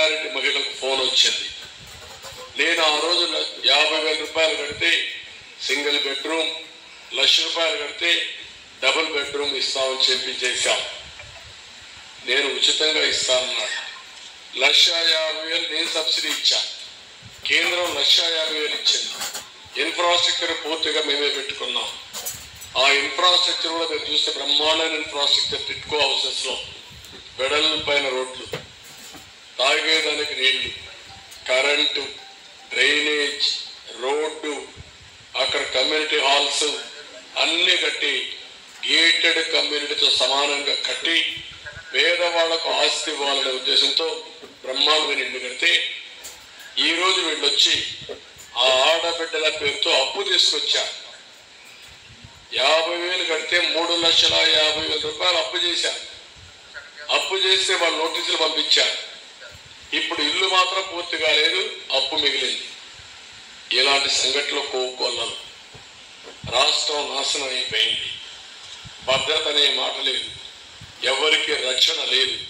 Majority మహిళలకు phone వచ్చింది. నేను ఆ రోజు యాభై వేల రూపాయలు కడితే సింగిల్ బెడ్రూమ్ లక్ష రూపాయలు కడితే డబుల్ బెడ్రూమ్ ఇస్తామని చెప్పి చేశాం. నేను ఉచితంగా ఇస్తానన్నాడు. లక్ష యాభై వేలు నేను సబ్సిడీ ఇచ్చా. కేంద్రం లక్ష యాభై వేలు ఇచ్చింది. ఇన్ఫ్రాస్ట్రక్చర్ పూర్తిగా మేమే పెట్టుకున్నాం. ఆ ఇన్ఫ్రాస్ట్రక్చర్ కూడా మీరు చూస్తే బ్రహ్మాండమైన ఇన్ఫ్రాస్ట్రక్చర్ టిట్కో హౌసెస్లో వెడల్పైన రోడ్లు. తాగేదానికి నీళ్ళు కరెంటు డ్రైనేజ్ రోడ్డు అక్కడ కమ్యూనిటీ హాల్స్ అన్నీ కట్టి గేటెడ్ కమ్యూనిటీతో సమానంగా కట్టి పేదవాళ్ళకు ఆస్తి ఇవ్వాలనే ఉద్దేశంతో బ్రహ్మాండమైన ఇల్లు కడితే ఈరోజు వీళ్ళొచ్చి వీళ్ళు వచ్చి ఆ ఆడబిడ్డల పేరుతో అప్పు తీసుకొచ్చారు. యాభై వేలు కడితే మూడు లక్షల యాభై వేల రూపాయలు అప్పు చేశారు. అప్పు చేస్తే వాళ్ళు నోటీసులు పంపించారు. మాత్రం పూర్తి కాలేదు అప్పు మిగిలింది. ఇలాంటి సంఘటనలు కోకొల్లలు రాష్ట్రం నాశనం అయిపోయింది. భద్రత అనే మాట లేదు. ఎవరికి రక్షణ లేదు.